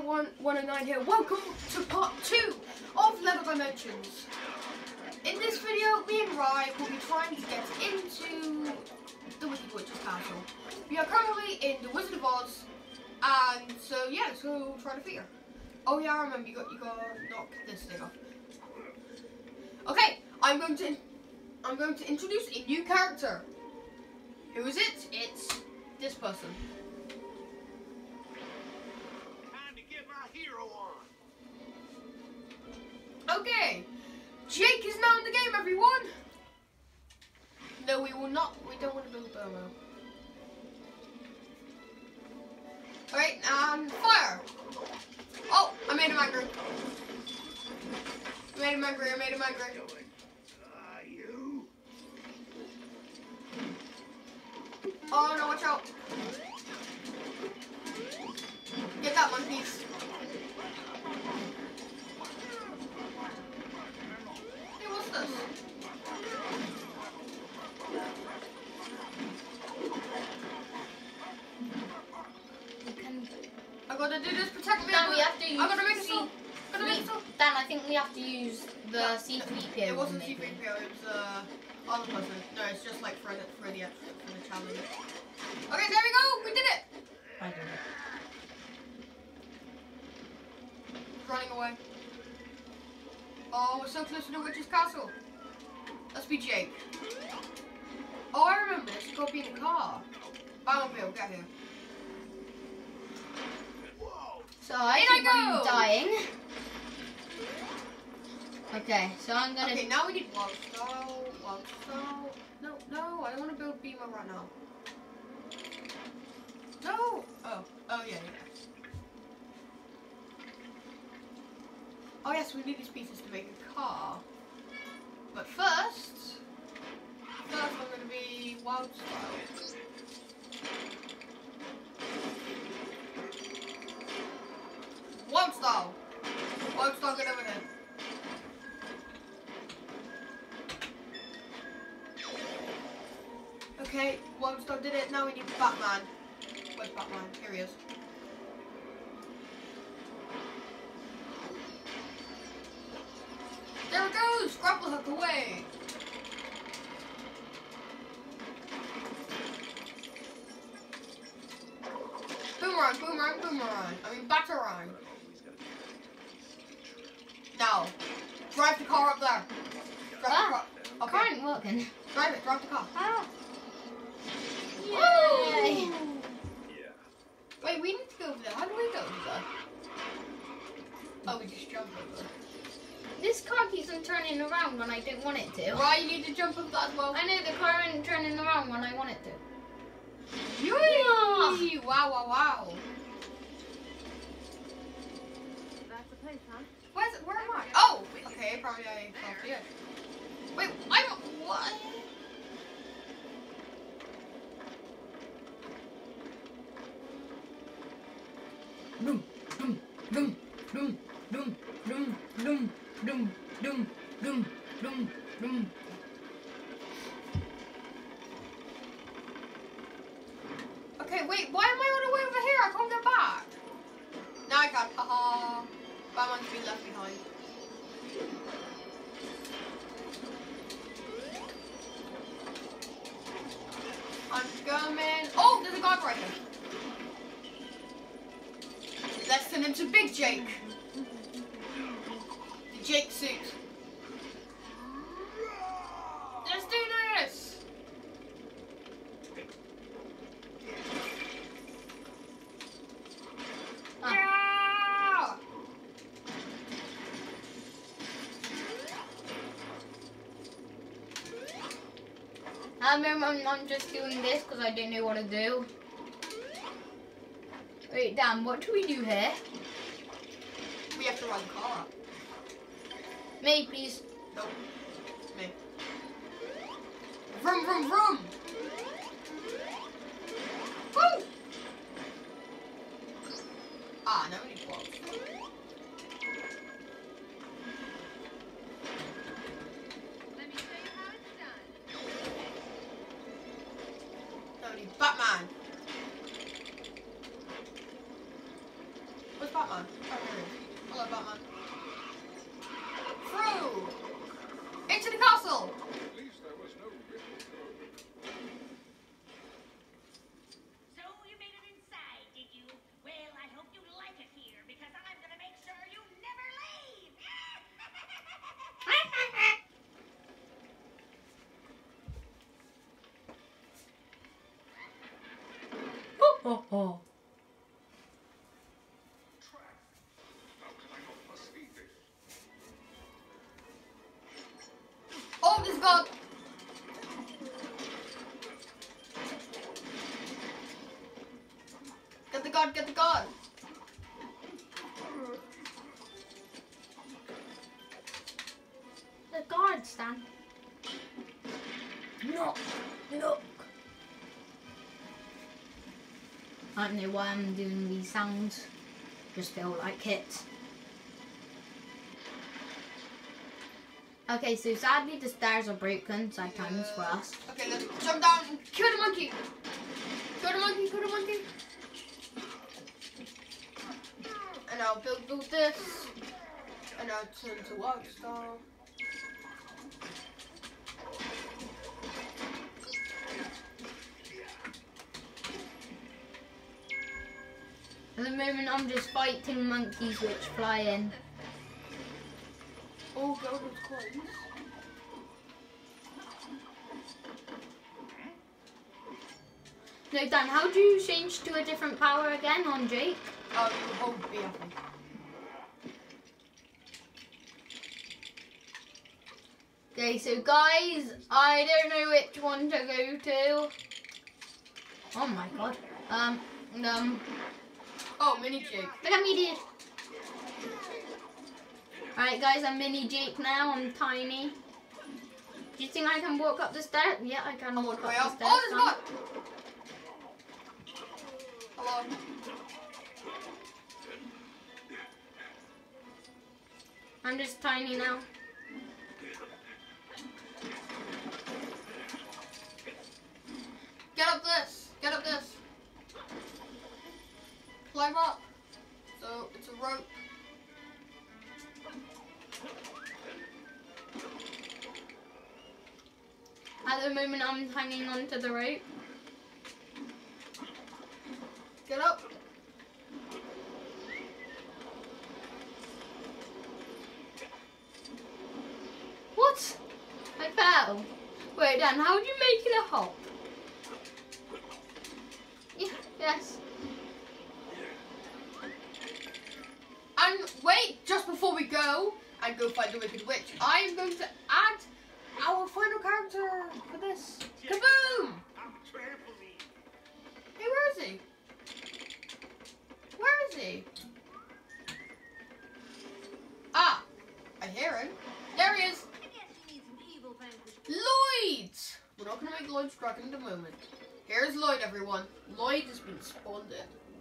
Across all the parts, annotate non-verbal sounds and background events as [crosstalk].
One109 here. Welcome to part 2 of Lego Dimensions. In this video, me and Rye will be trying to get into the Wicked Witch's Castle. We are currently in the Wizard of Oz, and so yeah, so try to figure. Oh yeah, I remember you got you got to knock this thing off. Okay, I'm going to I'm going to introduce a new character. Who is it? It's this person. Okay, Jake is now in the game, everyone. No, we will not. We don't want to build Bomo. Alright, and fire. Oh, I made him angry. I made him angry. I made him angry. Oh no, watch out. Get that one piece. I gotta do this. Protect me. Dan, I we gotta- have to use. I gotta make it C- so. Gotta make it we- so. Dan, I think we have to use the C3PO. It wasn't. C3PO, it was uh, other person. No, it's just like for the, for the, for the challenge. Okay, there we go! We did it! I don't know. He's running away. Oh, we're so close to the witch's castle. Let's be Jake. Oh, I remember this. You gotta be in the car. I don't Batmobile, get here. So I In keep I on go! dying. Okay, so I'm gonna. Okay, now we need one style, love style. No, no, I don't want to build Beamer right now. No! Oh, oh yeah, yeah. Oh yes, we need these pieces to make a car. But first, first I'm going to be Wyldstyle. Wyldstyle! Wild style, get over here. Okay, Wildstar did it. Now we need Batman. Where's Batman? Here he is. There it goes! Grapple hook away! Boomerang, boomerang, boomerang. I mean, batarang. Now, drive the car up there. Drive Ah, the car. Okay, Car drive it, drive the car. Ah. Woo! Yay! Wait, we need to go over there. How do we go over there? Oh, we just jump over. This car keeps on turning around when I don't want it to. Why you need to jump over that as well? I know the car isn't turning around when I want it to. Yui! Wow, wow, wow. That's the place, huh? Where's where am I? Oh! Okay, probably I fell off the edge. Wait, I'm what? Okay, wait, why am I all the way over here? I can't get back. Now I can. Haha. Batman's been left behind. Let's send him to Big Jake. The Jake suit. I'm, I'm, I'm just doing this because I don't know what to do. Wait, Dan, what do we do here? We have to run car up. May, please. Nope. Me. Vroom, vroom, vroom! Woo! Ah, now Batman. What's Batman? Batman? Oh, there he is. Hello, Batman. Through! Into the castle! At least there was no. So you made it inside, did you? Well, I hope you like it here because I'm gonna make sure you never leave. [laughs] Ho, ho, ho. The stand. Knock, knock. I don't know why I'm doing these sounds. Just feel like it. Okay, so sadly the stairs are broken sometimes for us. Okay, let's jump down and kill the monkey! Kill the monkey, kill the monkey! And I'll build, build this. And I'll turn to Rockstar. The moment I'm just fighting monkeys which fly in. Oh, go with coins. No, Dan, how do you change to a different power again on Jake? Oh, you hold B, I think. Okay, so guys, I don't know which one to go to. Oh my god. Um, um, Oh, mini Jake. look at me, dude. Alright, guys, I'm mini Jake now. I'm tiny. Do you think I can walk up the stairs? Yeah, I can on walk up up. the stairs. Oh, there's not! Hello. I'm just tiny now. Get up this. Get up this. Climb up. So it's a rope. At the moment, I'm hanging onto the rope. Get up. What? I fell. Wait, Dan, how would you make it a hop? Yeah, yes. And wait, just before we go and go find the Wicked Witch, I am going to add our final character for this. Kaboom! Hey, where is he? Where is he? Ah, I hear him. There he is. Lloyd! We're not going to make Lloyd struck in the moment. Here's Lloyd, everyone. Lloyd has been spawned in.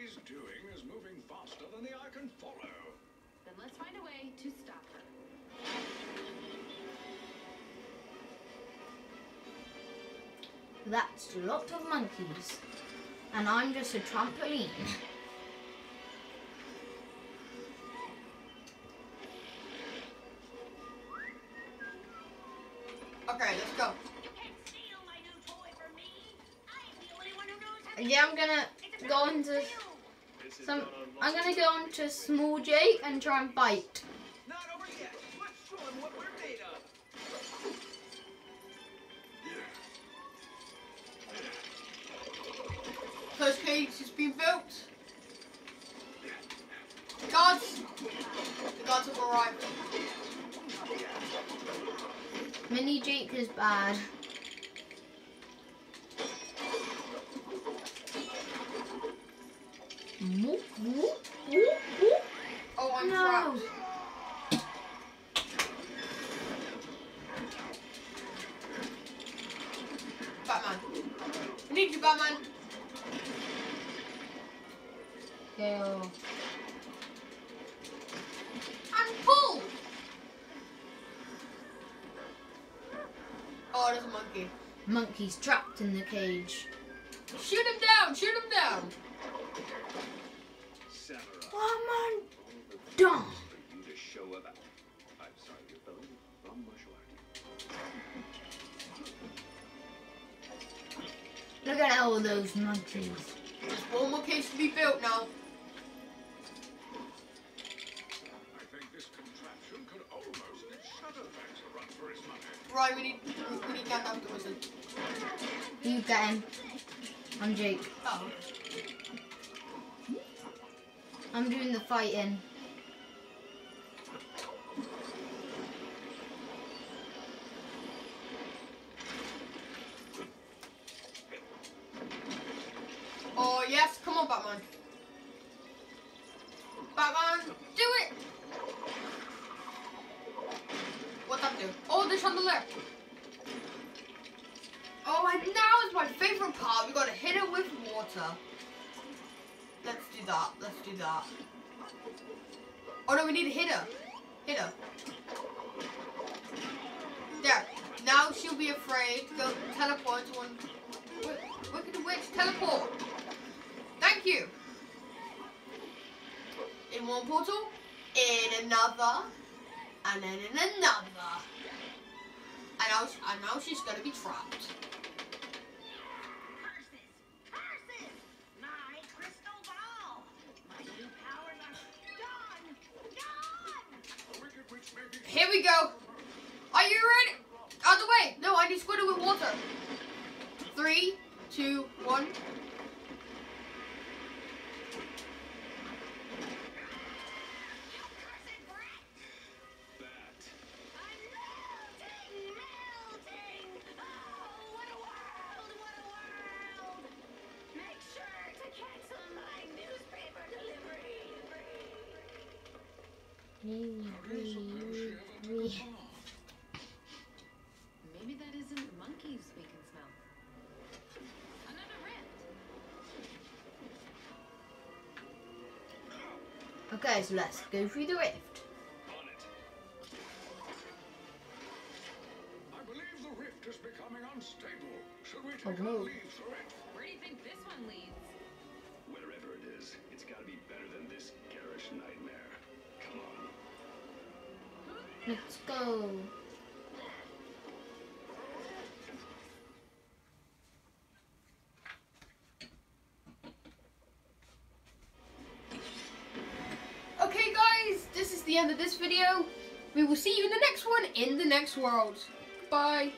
She's doing is moving faster than the eye can follow. Then let's find a way to stop her. That's a lot of monkeys. And I'm just a trampoline. Okay, let's go. You can't steal my new toy from me! I'm the only one who knows how to Yeah, I'm gonna go present into for you. This is some. not I'm gonna go on to small Jake and try and bite. Not over yet. Let's show him what we're made of. First cage has been built. Guards! The guards have arrived. Mini Jake is bad. Whoop, whoop, whoop, whoop. Oh, I'm No. trapped. Batman. We need you, Batman. Go. And pull. Oh, there's a monkey. Monkey's trapped in the cage. Shoot him down. Shoot him down. Look at all those monkeys. There's one more cage to be built now. I think this contraption could almost get Shadowfax a run for his money. Right, we need we need Gandalf the wizard. You get him. I'm Jake. Oh. I'm doing the fighting. Oh, the chandelier. Oh, and now is my favorite part. We gotta hit it with water. Let's do that. Let's do that. Oh no, we need a hitter. Hitter. There. Now she'll be afraid. To go teleport to one. Wi- Wicked witch, teleport. Thank you. In one portal, in another, and then in another. Now, and now she's gonna be trapped. Curses! Curses! My crystal ball! My new powers are gone! Gone! A wicked witch may be Here we go. Are you ready? Out of the way. No, I need it with water. Three, two, one. Okay, so let's go through the rift. On. I believe the rift is becoming unstable. Should we Oh, take no. our leave through it? Where do you think this one leads? Wherever it is, it's gotta be better than this garish nightmare. Come on. Let's go. End of this video. We will see you in the next one in the next world. Bye.